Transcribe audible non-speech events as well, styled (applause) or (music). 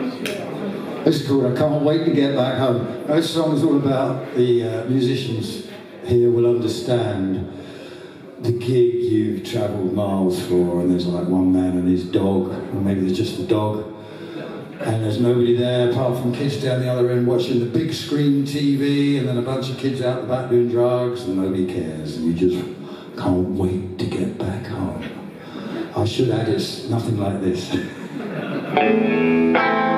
This is called I Can't Wait to Get Back Home. Now, This song is all about the uh, musicians here will understand the gig you've travelled miles for, and there's like one man and his dog, or maybe there's just the dog, and there's nobody there apart from kids down the other end watching the big screen TV, and then a bunch of kids out the back doing drugs, and nobody cares, and you just can't wait to get back home. I should add it's nothing like this. (laughs)